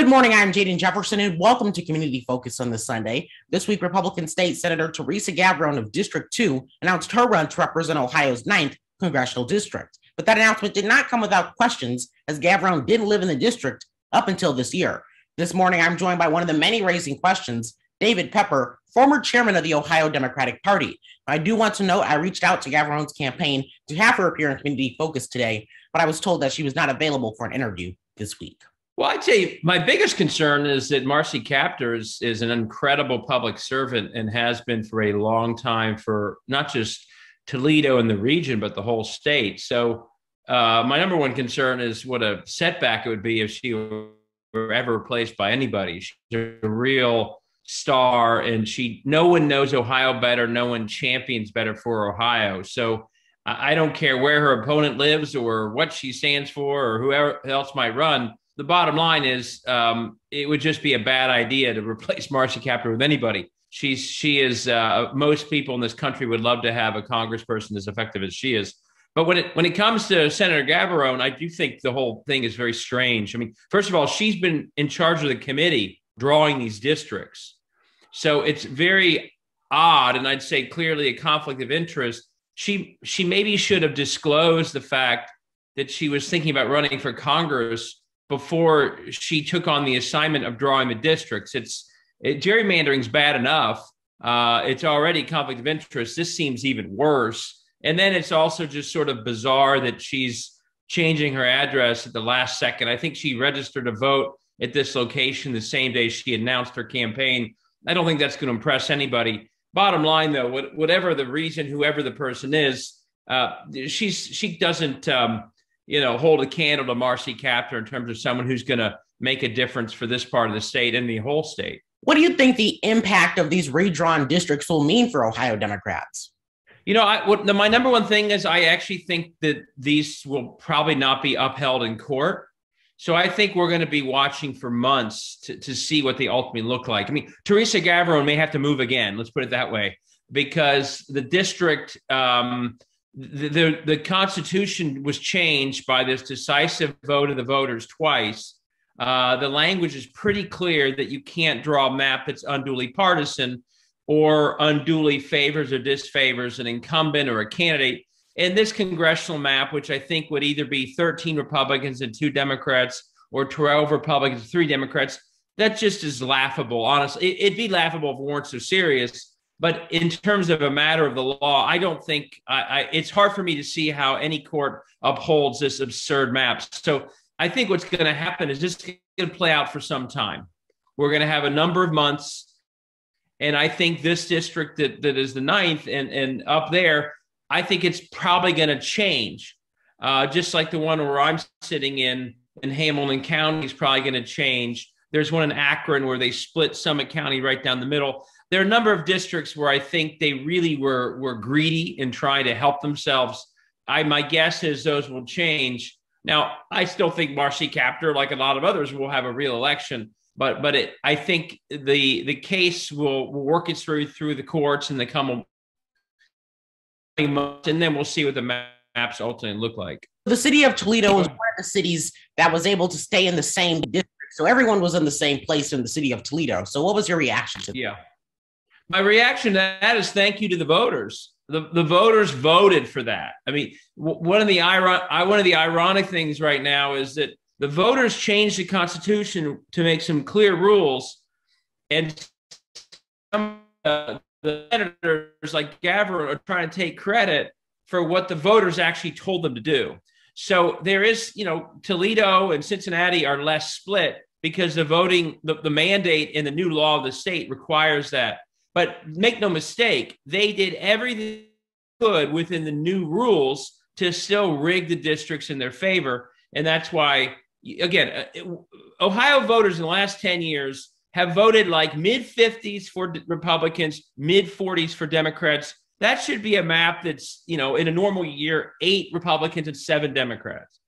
Good morning. I'm Jaden Jefferson, and welcome to Community Focus on this Sunday. This week, Republican State Senator Theresa Gavarone of District 2 announced her run to represent Ohio's 9th congressional district. But that announcement did not come without questions, as Gavarone didn't live in the district up until this year. This morning, I'm joined by one of the many raising questions, David Pepper, former chairman of the Ohio Democratic Party. I do want to note I reached out to Gavarone's campaign to have her appear in Community Focus today, but I was told that she was not available for an interview this week. Well, I'd say my biggest concern is that Marcy Kaptur is, is an incredible public servant and has been for a long time for not just Toledo and the region, but the whole state. So, uh, my number one concern is what a setback it would be if she were ever replaced by anybody. She's a real star, and she no one knows Ohio better, no one champions better for Ohio. So, I don't care where her opponent lives or what she stands for or whoever else might run the bottom line is um, it would just be a bad idea to replace Marcy Kaptur with anybody. She's she is uh, most people in this country would love to have a congressperson as effective as she is. But when it when it comes to Senator Gavarone, I do think the whole thing is very strange. I mean, first of all, she's been in charge of the committee drawing these districts, so it's very odd, and I'd say clearly a conflict of interest. She she maybe should have disclosed the fact that she was thinking about running for Congress before she took on the assignment of drawing the districts. It's it, gerrymandering's bad enough. Uh, it's already conflict of interest. This seems even worse. And then it's also just sort of bizarre that she's changing her address at the last second. I think she registered a vote at this location the same day she announced her campaign. I don't think that's going to impress anybody. Bottom line, though, whatever the reason, whoever the person is, uh, she's she doesn't um, you know, hold a candle to Marcy Kaptur in terms of someone who's going to make a difference for this part of the state and the whole state. What do you think the impact of these redrawn districts will mean for Ohio Democrats? You know, I, what, the, my number one thing is I actually think that these will probably not be upheld in court. So I think we're going to be watching for months to, to see what they ultimately look like. I mean, Theresa Gavarone may have to move again. Let's put it that way, because the district um, the, the, the Constitution was changed by this decisive vote of the voters twice. Uh, the language is pretty clear that you can't draw a map that's unduly partisan or unduly favors or disfavors an incumbent or a candidate. And this congressional map, which I think would either be 13 Republicans and two Democrats or 12 Republicans, three Democrats, that just is laughable. Honestly, it'd be laughable if it weren't so serious. But in terms of a matter of the law, I don't think I, I, it's hard for me to see how any court upholds this absurd map. So I think what's going to happen is this is going to play out for some time. We're going to have a number of months. And I think this district that, that is the ninth and, and up there, I think it's probably going to change. Uh, just like the one where I'm sitting in in Hamilton County is probably going to change. There's one in Akron where they split Summit County right down the middle there are a number of districts where I think they really were were greedy in trying to help themselves. I my guess is those will change. Now, I still think Marcy Kaptur, like a lot of others, will have a real election. But but it, I think the the case will, will work its through through the courts in the coming months, and then we'll see what the maps ultimately look like. The city of Toledo was one of the cities that was able to stay in the same district, so everyone was in the same place in the city of Toledo. So, what was your reaction to? That? Yeah my reaction to that is thank you to the voters. The, the voters voted for that. I mean, one of the iron, one of the ironic things right now is that the voters changed the Constitution to make some clear rules, and some, uh, the senators like Gavarone are trying to take credit for what the voters actually told them to do. So there is, you know, Toledo and Cincinnati are less split because the voting, the, the mandate in the new law of the state requires that. But make no mistake, they did everything they could within the new rules to still rig the districts in their favor. And that's why, again, uh, Ohio voters in the last 10 years have voted like mid 50s for Republicans, mid 40s for Democrats. That should be a map that's, you know, in a normal year, eight Republicans and seven Democrats.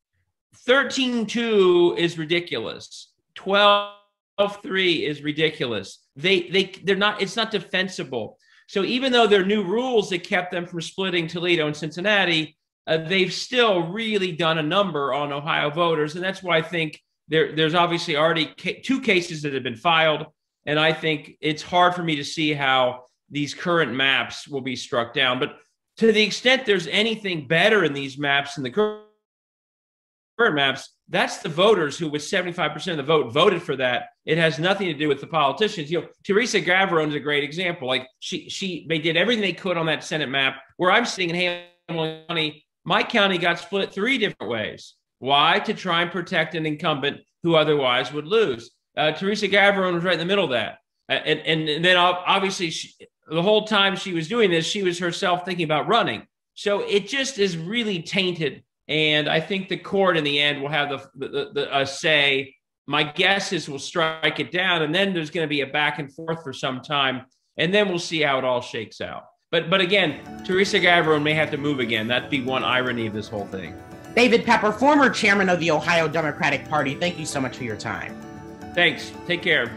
13 2 is ridiculous. 12 3 is ridiculous. They they they're not it's not defensible. So even though there are new rules that kept them from splitting Toledo and Cincinnati, uh, they've still really done a number on Ohio voters, and that's why I think there, there's obviously already ca- two cases that have been filed. And I think it's hard for me to see how these current maps will be struck down. But to the extent there's anything better in these maps than the current maps, that's the voters who, with 75% of the vote, voted for that. It has nothing to do with the politicians. You know, Theresa Gavarone is a great example. Like she, she, they did everything they could on that Senate map. Where I'm sitting in Hamilton County, my county got split three different ways. Why? To try and protect an incumbent who otherwise would lose. Uh, Theresa Gavarone was right in the middle of that. Uh, and, and, and, then obviously, she, the whole time she was doing this, she was herself thinking about running. So it just is really tainted and I think the court in the end will have the, the, the uh, say. My guess is we'll strike it down, and then there's going to be a back and forth for some time, and then we'll see how it all shakes out. But but again, Theresa Gavarone may have to move again. That'd be one irony of this whole thing. David Pepper, former chairman of the Ohio Democratic Party, thank you so much for your time. Thanks. Take care.